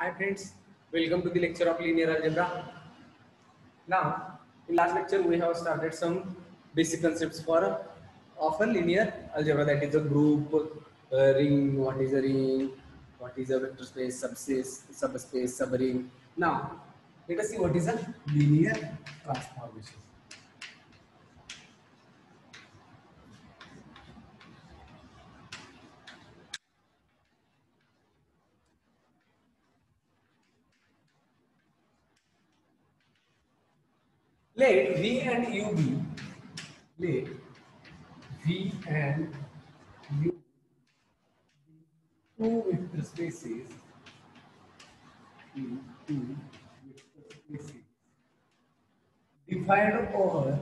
Hi friends, welcome to the lecture of linear algebra. Now, in last lecture we have started some basic concepts for of a linear algebra that is a group, a ring, what is a ring, what is a vector space, subspace, subspace, subring. Now, let us see what is a linear transformation. Let V and U be let V and U be two vector spaces. Two vector spaces. Defined over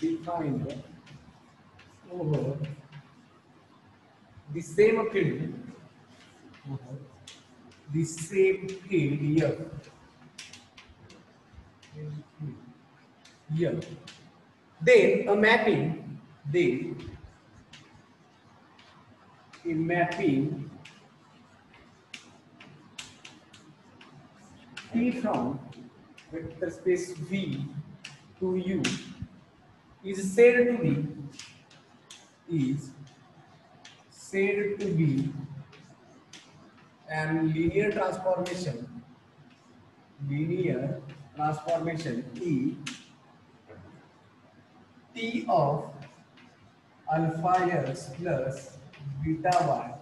defined over the same field the same field here here. Then a mapping, then a mapping. P from vector space V to U is said to be is said to be an linear transformation. Linear transformation E T of alpha x plus beta y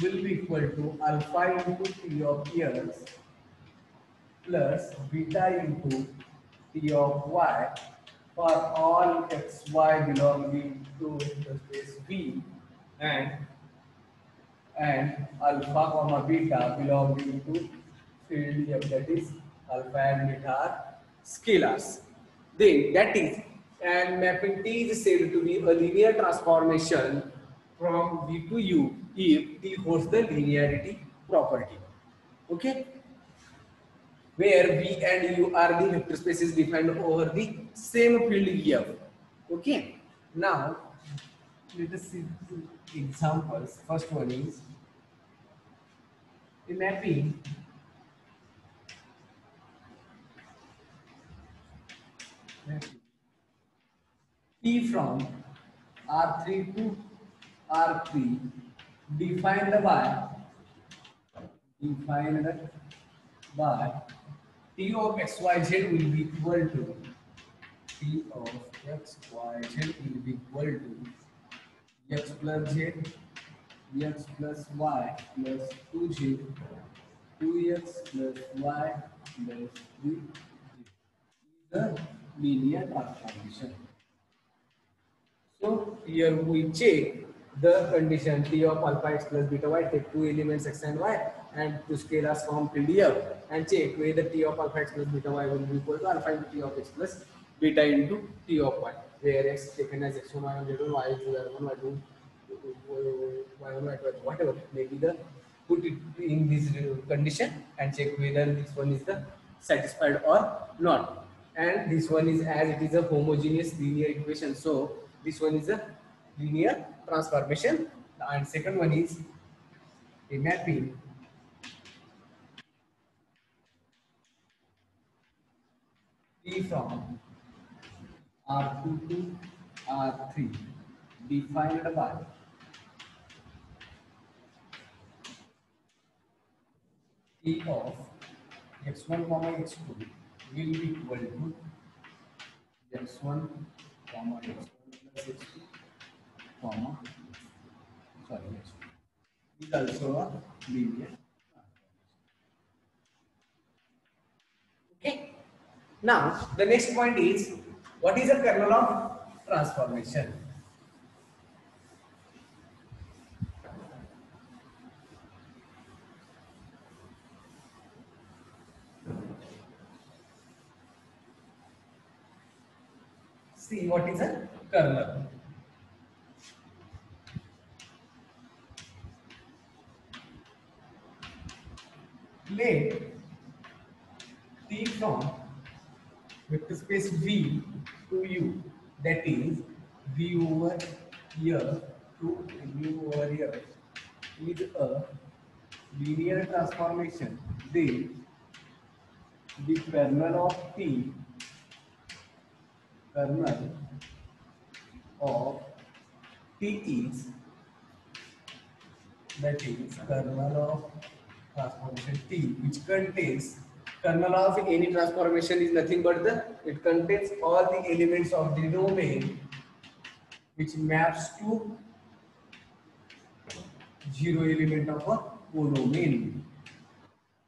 will be equal to alpha into T of x plus beta into T of y for all x y belonging to the space V and and alpha comma beta belonging to field F that is alpha and beta are scalars. Then that is and mapping T is said to be a linear transformation from V to U if T holds the linearity property. Okay? Where V and U are the vector spaces defined over the same field F. Okay? Now, let us see two examples. First one is a mapping P from R3 to R3 defined by defined by T of XYZ will be equal to T of XYZ will be equal to X plus Z X plus Y plus 2Z 2X plus Y plus 3 the linear transformation. So here we check the condition T of alpha x plus beta y, take two elements x and y and two scalars from PDF and check whether T of alpha x plus beta y will be equal to alpha into T of x plus beta into T of y, where x taken as x1, y1, z1, y is y1, y2, y1, y2, whatever maybe the put it in this condition and check whether this one is the satisfied or not. And this one is as it is a homogeneous linear equation so this one is a linear transformation. And second one is a mapping. T from R2 to R3 defined by T of x1 comma x2 will be equal to x1 comma x1 plus x2 comma sorry x2 is also a linear okay. Now the next point is what is the kernel of transformation see what is a kernel. Let T from vector space V to U that is V over here to U over here is a linear transformation, then the kernel of T, kernel of T is that is kernel of transformation T which contains kernel of any transformation is nothing but the it contains all the elements of the domain which maps to zero element of a codomain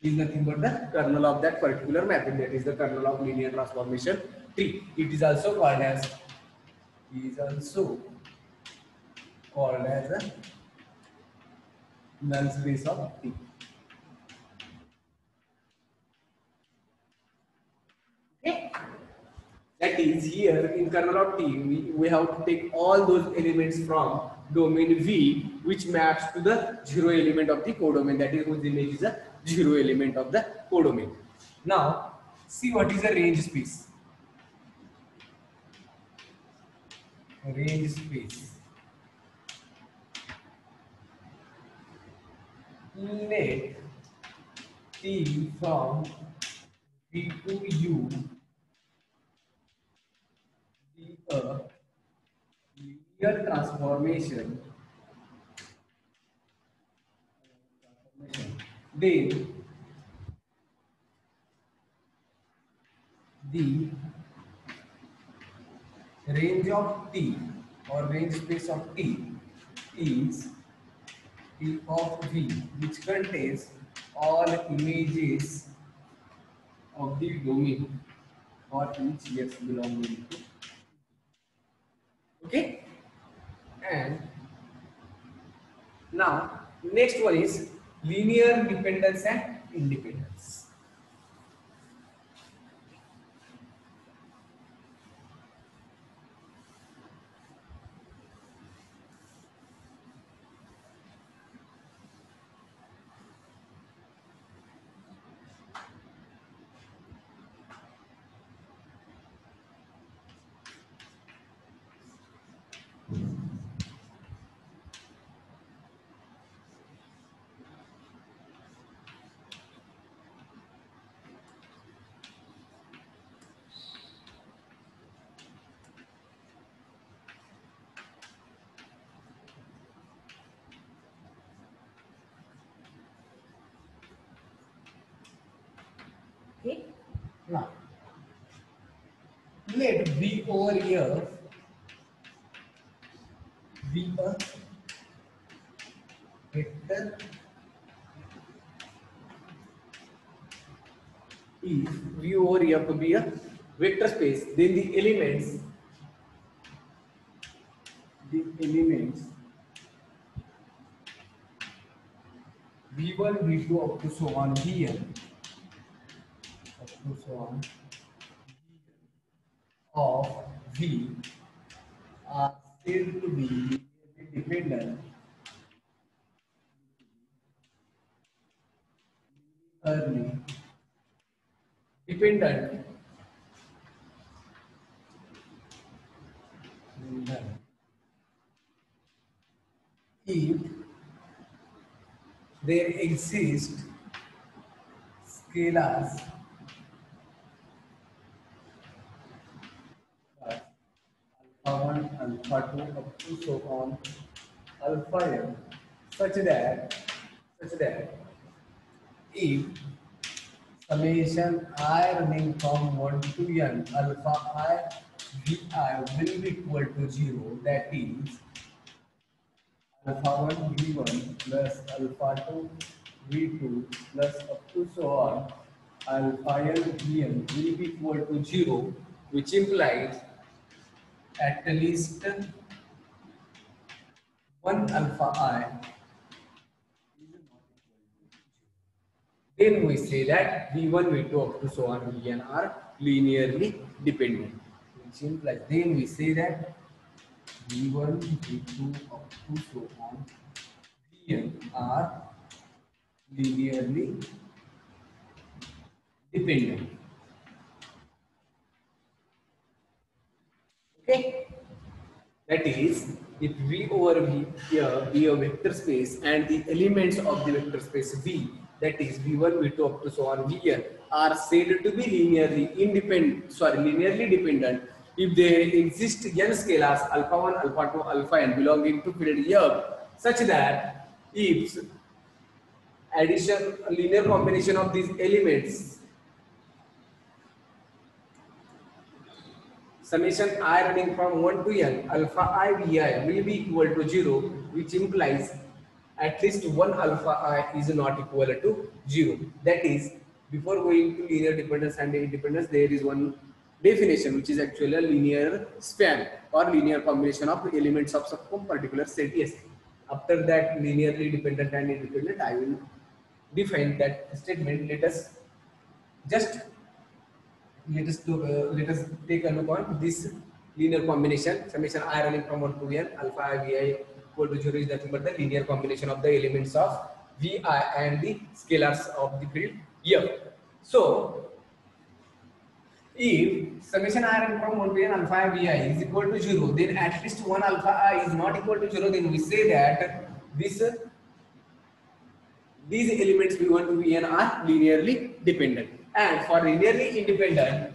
is nothing but the kernel of that particular mapping that is the kernel of linear transformation T. It is also called as is also called as a null space of T. Okay. That is here in kernel of T, we, we have to take all those elements from domain V which maps to the zero element of the codomain that is whose image is a zero element of the codomain. Now see what is a range space. Range space. Let T from V to U be a linear transformation. Then the range of T or range space of T is T of V which contains all images of the domain or each x belonging. To okay and now next one is linear dependence and independence over here be a vector if V over here to be a vector space then the elements the elements V1 V2 up to so on Vn up to so on V are said to be dependent early. Dependent. If there exist scalars alpha 1, alpha 2, up to so on, alpha n, such that, such that if summation i running from 1 to n, alpha i vi will be equal to 0, that is alpha 1 v1 plus alpha 2 v2 plus up to so on, alpha n vn will be equal to 0, which implies at least one alpha i. Then we say that v1 v2 up to so on vn are linearly dependent. Which implies then we say that v1 v2 up to so on vn are linearly dependent Okay, that is if V over V here be a vector space and the elements of the vector space V that is V1, V2 up to so on Vn are said to be linearly independent, sorry, linearly dependent. If they exist n scalars alpha 1, alpha 2, alpha n belonging to field F such that if addition linear combination of these elements summation i running from 1 to n alpha i vi will be equal to 0 which implies at least one alpha i is not equal to 0 that is before going to linear dependence and independence there is one definition which is actually a linear span or linear combination of elements of some particular set. Yes. After that linearly dependent and independent i will define that statement. Let us just let us look, uh, let us take a look on this linear combination. Summation i running from 1 to n alpha i vi equal to 0 is nothing but the linear combination of the elements of vi and the scalars of the field f so if summation i running from 1 to n alpha i vi is equal to 0 then at least one alpha i is not equal to 0 then we say that this these elements v1 to vn are linearly dependent and for linearly independent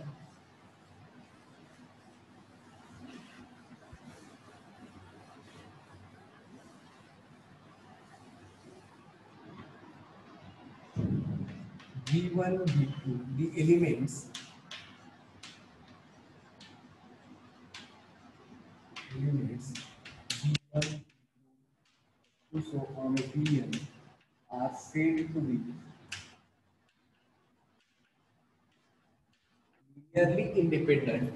V1, V2, the elements elements V1, V2, so on Vn are said to be linearly independent.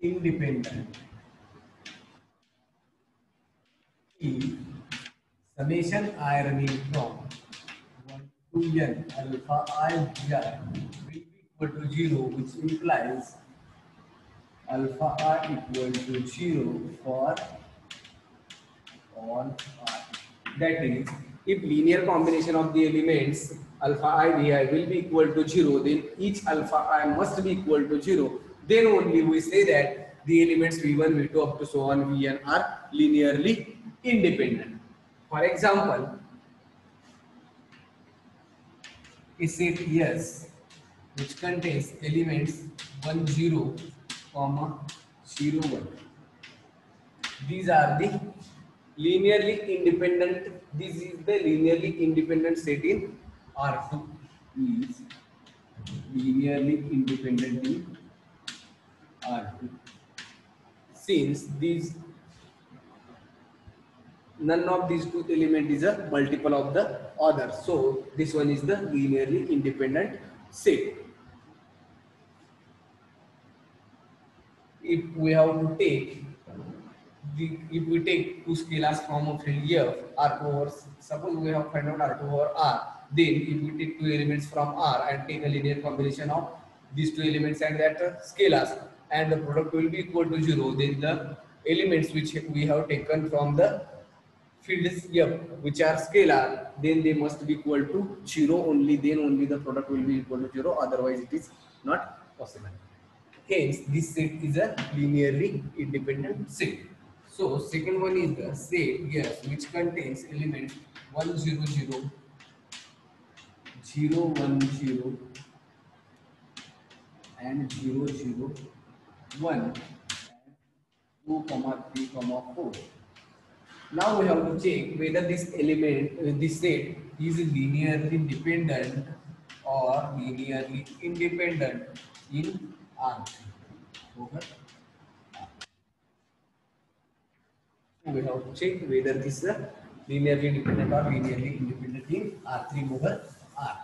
Independent. If summation i running from 1 to n alpha i vi will be equal to 0 which implies alpha i equal to 0 for all i that is if linear combination of the elements alpha i vi will be equal to 0 then each alpha i must be equal to 0 then only we say that the elements v1 v2 up to so on vn are linearly independent. For example a set S which contains elements 1 0 comma 0 1 these are the linearly independent this is the linearly independent set in R2 is linearly independent in R2 since these none of these two element is a multiple of the other. So this one is the linearly independent set. If we have to take the, if we take two scalars from a field F R2 over suppose we have found out R2 over R then if we take two elements from R and take a linear combination of these two elements and that uh, scalars and the product will be equal to 0 then the elements which we have taken from the field F which are scalar then they must be equal to 0 only then only the product will be equal to 0 otherwise it is not possible. Hence this set is a linearly independent set so second one is the set yes which contains elements 1 0 0 0 1 0 and 0 0 1 2 comma 3 comma 4 now we have to check whether this element uh, this set is linearly dependent or linearly independent in R3 over we have to check whether this is linearly dependent or linearly independent in R3 over R.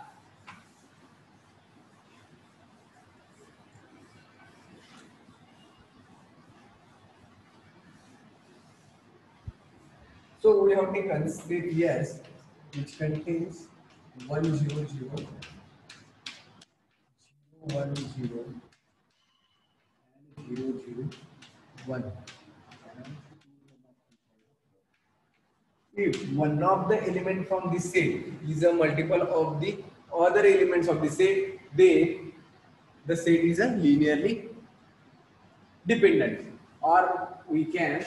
So we have taken state yes, which contains 1 0 0, 0 1 0, and 0 0 1. If one of the element from the set is a multiple of the other elements of the set, then the set is a linearly dependent. Or we can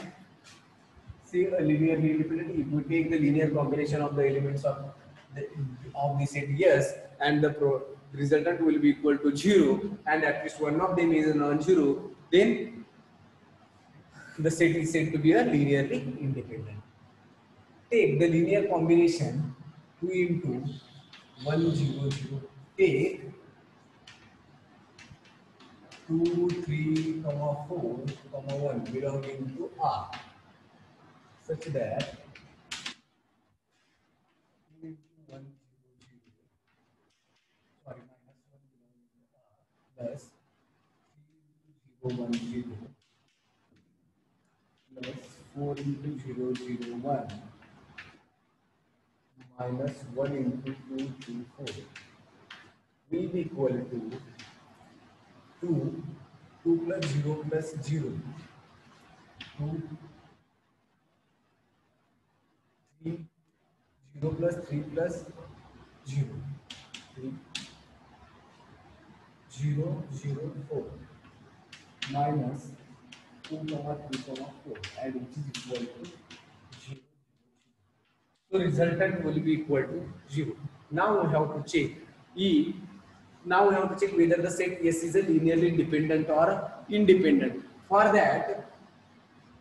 see a linearly independent if we take the linear combination of the elements of the, of the set yes and the pro, resultant will be equal to 0 and at least one of them is non-zero then the set is said to be a linearly independent take the linear combination 2 into 1 0 0 take 2 3 comma 4 comma 1 belonging to R. Such that 2 into 1 0 0 sorry minus 1 belonging to R plus 3 into 0 1 0 plus 4 into 0 0 1 minus 1 into 2 3 4 will be equal to 2 2 plus 0 plus 0 2 3 0 plus 3 plus 0 3 0 0 4 minus 2 comma 3 comma 4 and which is equal to 0 so resultant will be equal to 0 now we have to check e now we have to check whether the set S is a linearly dependent or independent. For that,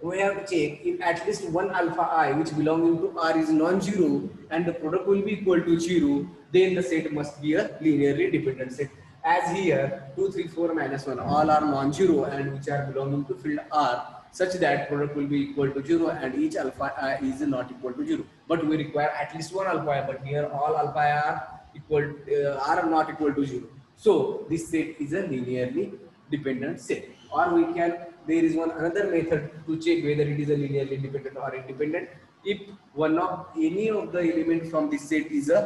we have to check if at least one alpha i which belonging to R is non-zero and the product will be equal to zero, then the set must be a linearly dependent set. As here, 2, 3, 4, minus 1 all are non-zero and which are belonging to field R such that product will be equal to 0 and each alpha i is not equal to 0. But we require at least one alpha but here all alpha are equal uh, are not equal to 0. So this set is a linearly dependent set. Or we can there is one another method to check whether it is a linearly independent or independent. If one of any of the elements from this set is a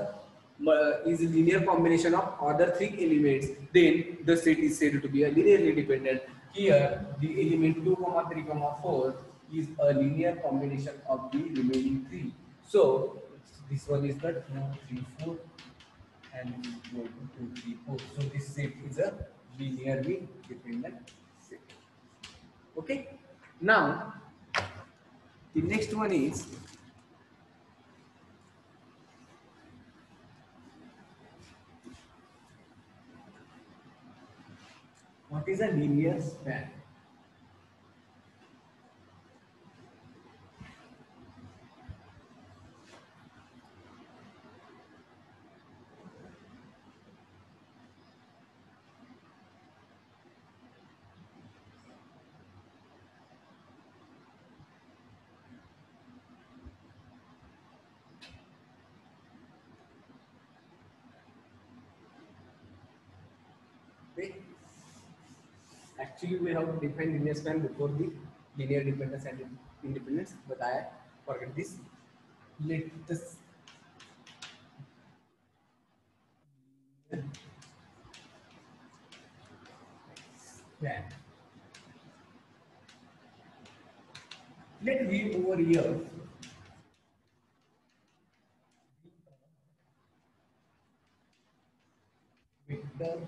uh, is a linear combination of other three elements then the set is said to be a linearly dependent. Here the element 2 comma 3 comma 4 is a linear combination of the remaining three so this one is the 2 3 4 and is equal to 2, 3, 4. So this set is a linearly dependent set. Okay. Now, the next one is what is a linear span? Okay. Actually, we have to define linear span before the linear dependence and independence, but I forget this. Let us span. Let V over here vector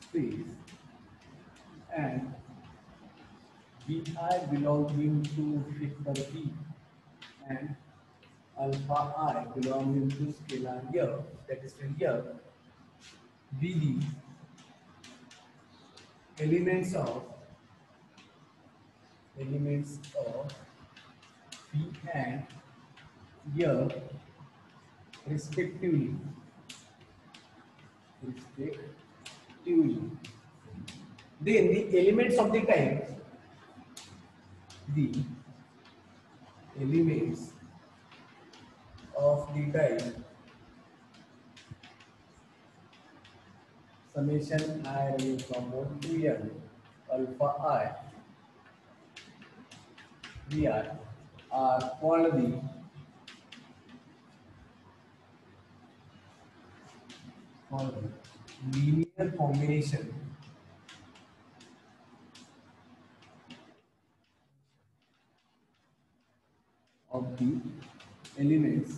space and vi belonging to vector v and alpha i belonging to scalar here that is here be the elements of elements of v and here respectively respectively. Then the elements of the type, the elements of the type summation i running from 1 to n alpha i we are are called the called the linear combination of the elements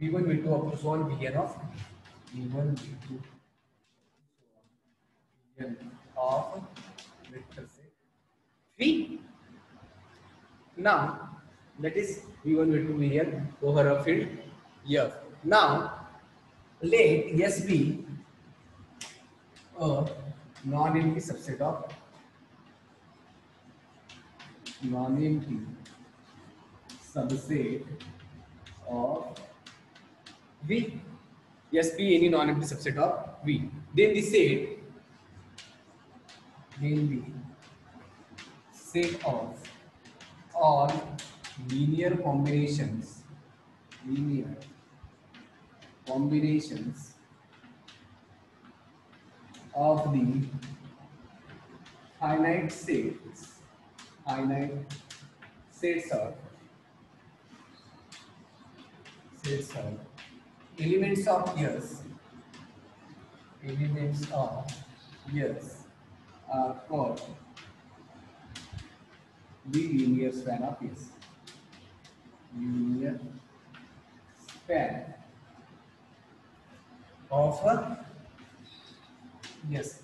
v1 v2 up to so on vn of v1 v2 n of vector set V. Now, that is V1, V2, Vn over a field F. Now, let S be a non-empty subset of नॉनिम की subset of V S P any non empty subset of V then the set then the set of all linear combinations linear combinations of the finite sets finite sets of sets of elements of years. Elements of years are called the linear span of yes linear span of yes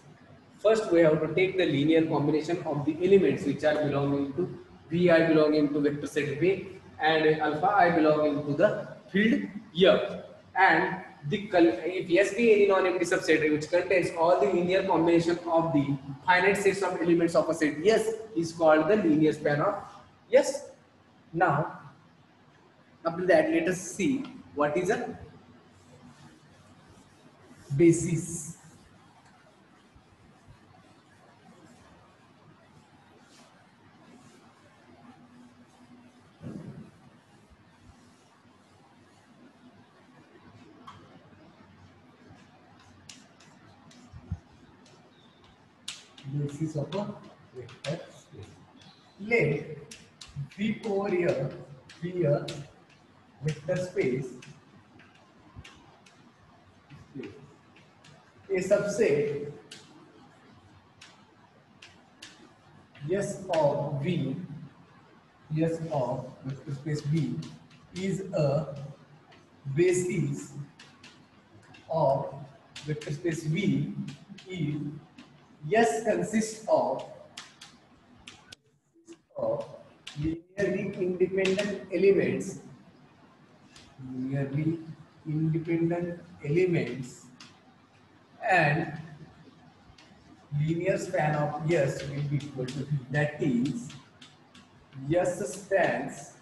First, we have to take the linear combination of the elements which are belonging to Vi belonging to vector set V and alpha i belonging to the field F. And the if S be any non-empty subset which contains all the linear combination of the finite sets of elements of a set S is called the linear span of S. Now, after that, let us see what is a basis of a vector space. Let V over here be a vector space a subset yes of V yes of vector space V is a basis of vector space V if yes consists of of linearly independent elements linearly independent elements and linear span of S will be equal to V. That is, S spans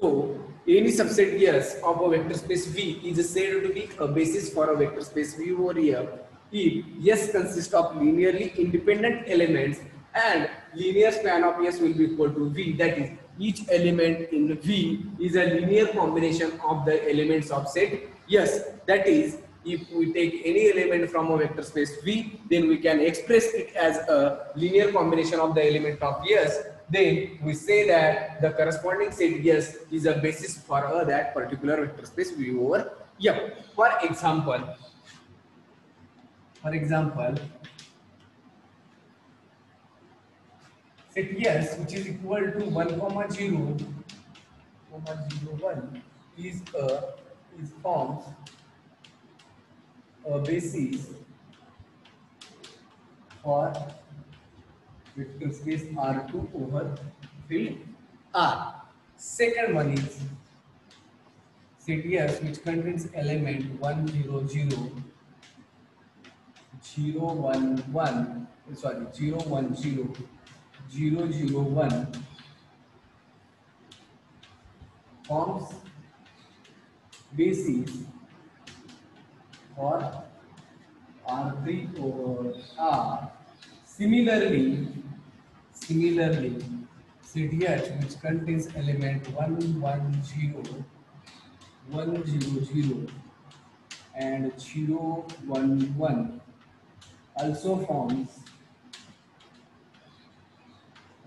So, any subset yes of a vector space V is said to be a basis for a vector space V over here if yes consists of linearly independent elements and linear span of yes will be equal to V. That is, each element in V is a linear combination of the elements of set yes. That is, if we take any element from a vector space V, then we can express it as a linear combination of the element of yes then we say that the corresponding set yes is a basis for uh, that particular vector space V over F. For example, For example, set yes which is equal to 1 comma 0 comma 0 1 is a is forms a basis for vector space R2 over field R. Second one is yes which contains element 1 0 0 zero one one sorry zero one zero zero zero one forms basis for R3 over R. Similarly, similarly, CDH which contains element 110, 100 and 011 also forms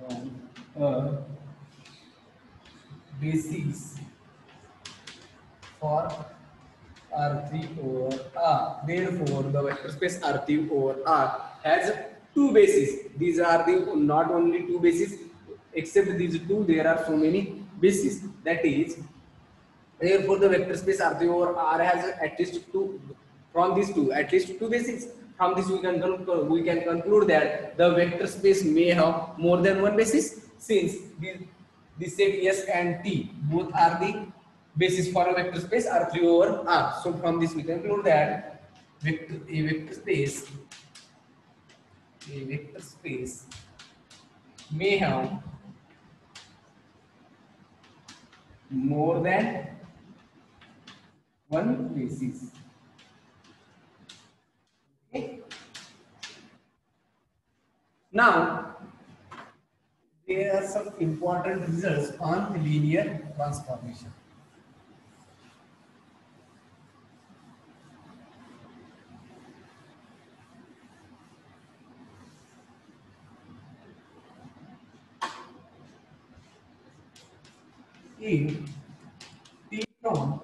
um, a basis for R3 over R. therefore the vector space R3 over R has two bases. These are the not only two bases, except these two, there are so many bases. That is, Therefore, the vector space R3 over R has at least two from these two, at least two bases. From this, we can we can conclude that the vector space may have more than one basis since the, the set S and T both are the basis for a vector space R3 over R. So, from this, we conclude that vector, a vector space vector space may have more than one basis. Okay. Now, there are some important results on linear transformation. If T from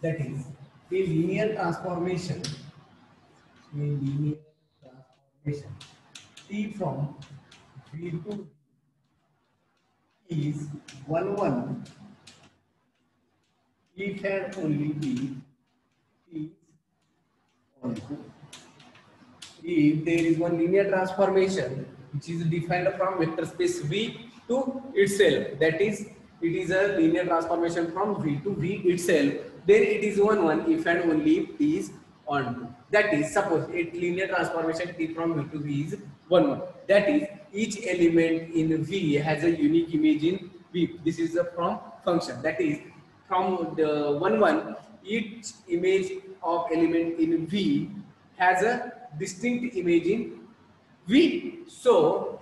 that is a linear transformation a linear transformation T from V to is 1 1 if and only if is to if there is one linear transformation which is defined from vector space V to itself. That is it is a linear transformation from V to V itself. Then it is one one if and only if T is on. To that is suppose it linear transformation T from V to V is one one. That is each element in V has a unique image in V. This is a from function. That is from the one one each image of element in V has a distinct image in V. So,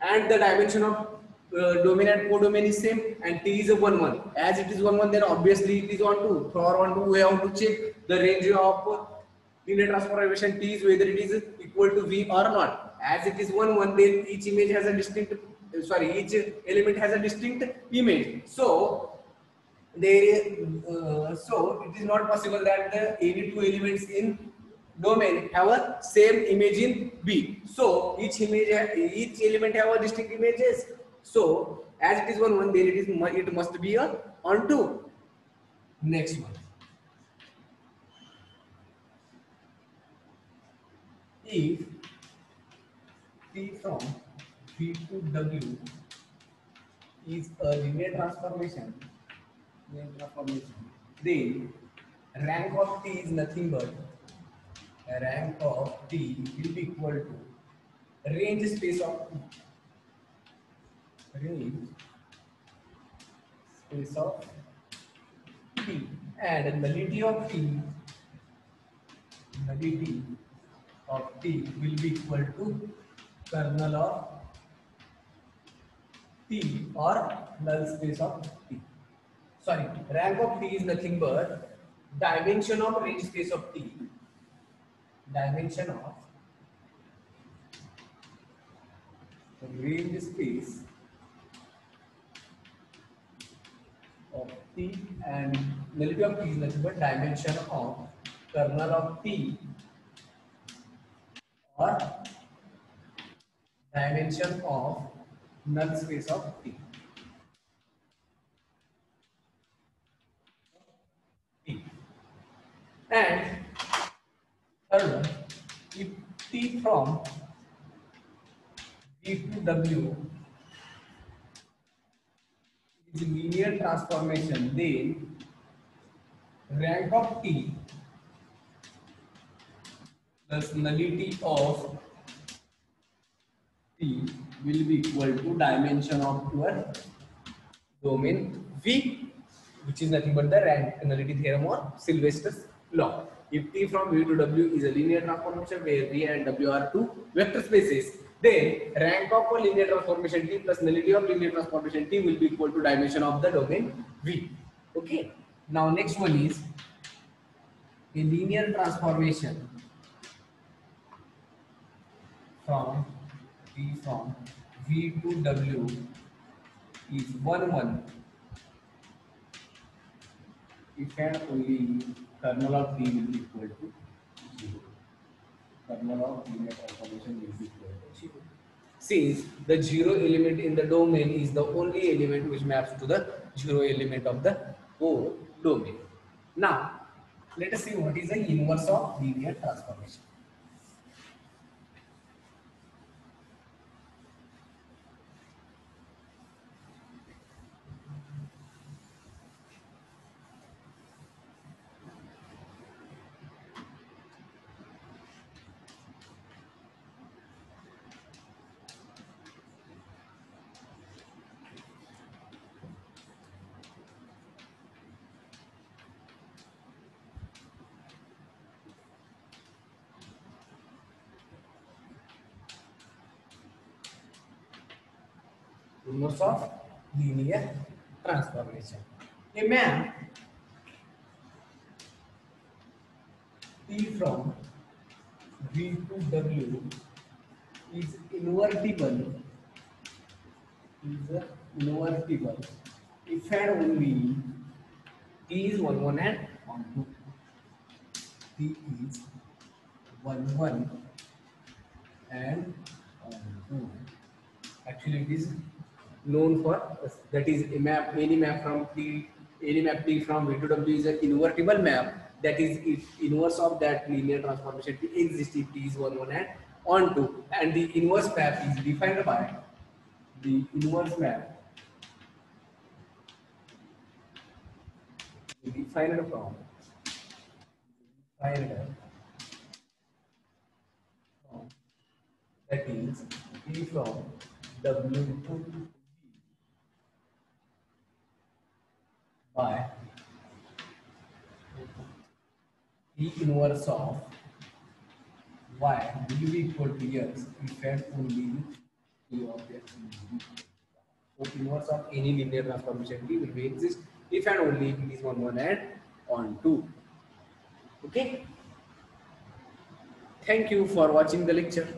and the dimension of uh, domain and codomain is same and T is a 1 1. As it is 1 1, then obviously it is onto. For onto, we have to check the range of linear transformation T is whether it is equal to V or not. As it is 1 1, then each image has a distinct, uh, sorry, each element has a distinct image. So, there uh, so it is not possible that the any two elements in domain have a same image in B. So each image, each element have a distinct images. So as it is one one, then it is it must be a onto. Next one. If T from V to W is a linear transformation, linear transformation, then rank of T is nothing but rank of T will be equal to range space of T. Range space of T. And nullity of T nullity of T will be equal to kernel of T or null space of T. Sorry, rank of T is nothing but dimension of range space of T. Dimension of range space T and nullity of T is nothing but dimension of kernel of T or dimension of null space of T. T. And third one, if T from V to W is linear transformation, then rank of T plus nullity of T will be equal to dimension of your domain V, which is nothing but the rank nullity theorem or Sylvester's law. If T from V to W is a linear transformation where V and W are two vector spaces, then rank of a linear transformation T plus nullity of linear transformation T will be equal to dimension of the domain V. Okay. Now next one is a linear transformation from T from V to W is 1 1 if and only kernel of T will be equal to 0. Kernel of linear transformation will be equal to 0. since the zero element in the domain is the only element which maps to the zero element of the whole domain. Now, let us see what is the inverse of linear transformation. Inverse of linear transformation. A map T from V to W is invertible is invertible if and only T is 1 1 and known for that is a map any map from T any map T from V to W is an invertible map. That is inverse of that linear transformation T exists if T is 1 1 and onto and the inverse map is defined by the inverse map. Defined from defined from that is T from W to by E inverse of y will be equal to x if and only E of so inverse of any linear transformation T will be exist if and only if it is on one and onto. Okay. Thank you for watching the lecture.